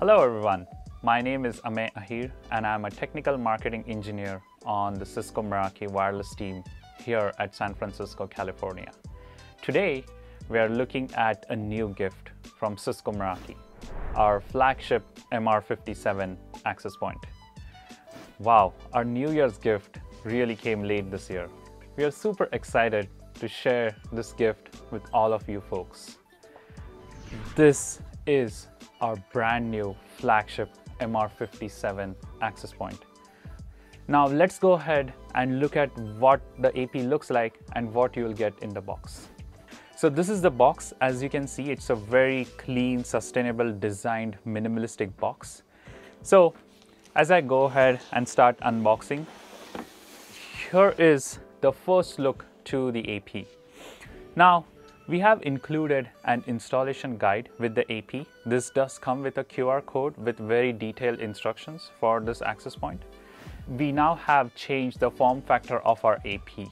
Hello everyone, my name is Amey Ahir and I'm a technical marketing engineer on the Cisco Meraki wireless team here at San Francisco, California. Today, we are looking at a new gift from Cisco Meraki, our flagship MR57 access point. Wow, our New Year's gift really came late this year. We are super excited to share this gift with all of you folks. This is our brand new flagship MR57 access point. Now let's go ahead and look at what the AP looks like and what you will get in the box. So this is the box. As you can see, it's a very clean, sustainable, designed, minimalistic box. So as I go ahead and start unboxing, here is the first look to the AP. Now, we have included an installation guide with the AP. This does come with a QR code with very detailed instructions for this access point. We now have changed the form factor of our AP.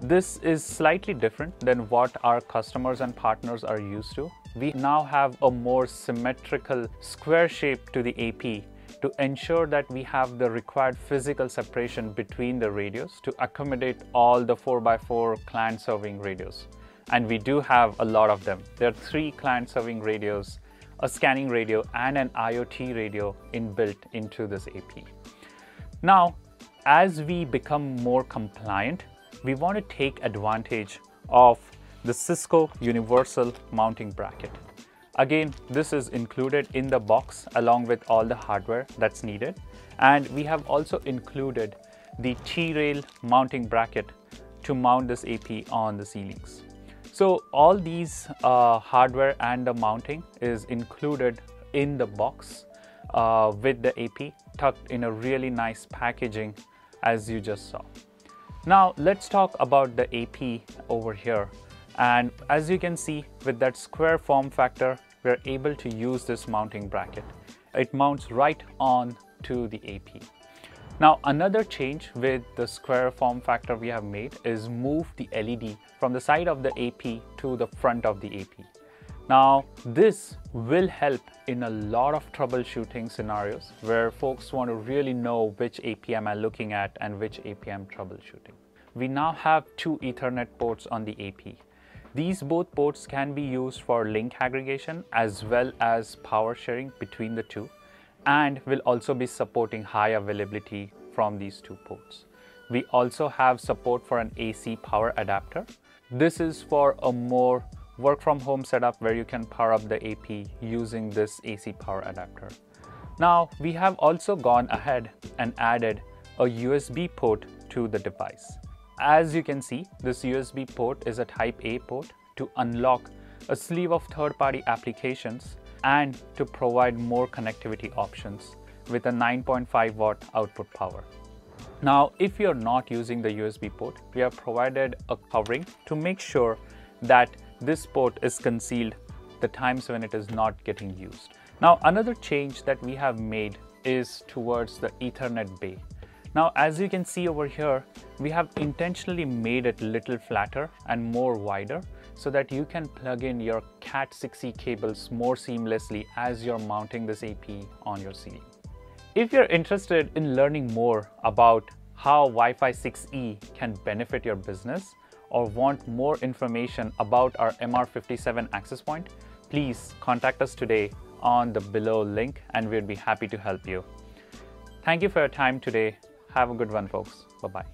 This is slightly different than what our customers and partners are used to. We now have a more symmetrical square shape to the AP to ensure that we have the required physical separation between the radios to accommodate all the 4x4 client serving radios and we do have a lot of them. There are three client serving radios, a scanning radio, and an IoT radio inbuilt into this AP. Now, as we become more compliant, we want to take advantage of the Cisco Universal Mounting Bracket. Again, this is included in the box along with all the hardware that's needed. And we have also included the T-Rail mounting bracket to mount this AP on the ceilings. So all these uh, hardware and the mounting is included in the box uh, with the AP tucked in a really nice packaging as you just saw. Now let's talk about the AP over here. And as you can see with that square form factor, we're able to use this mounting bracket. It mounts right on to the AP. Now another change with the square form factor we have made is move the LED from the side of the AP to the front of the AP. Now this will help in a lot of troubleshooting scenarios where folks want to really know which AP am looking at and which AP I'm troubleshooting. We now have two Ethernet ports on the AP. These both ports can be used for link aggregation as well as power sharing between the two and will also be supporting high availability from these two ports. We also have support for an AC power adapter. This is for a more work from home setup where you can power up the AP using this AC power adapter. Now we have also gone ahead and added a USB port to the device. As you can see, this USB port is a type A port to unlock a sleeve of third-party applications and to provide more connectivity options with a 9.5 watt output power. Now, if you're not using the USB port, we have provided a covering to make sure that this port is concealed the times when it is not getting used. Now, another change that we have made is towards the Ethernet bay. Now, as you can see over here, we have intentionally made it little flatter and more wider so that you can plug in your Cat6e cables more seamlessly as you're mounting this AP on your ceiling. If you're interested in learning more about how Wi-Fi 6E can benefit your business or want more information about our MR57 access point, please contact us today on the below link and we'd be happy to help you. Thank you for your time today. Have a good one, folks. Bye-bye.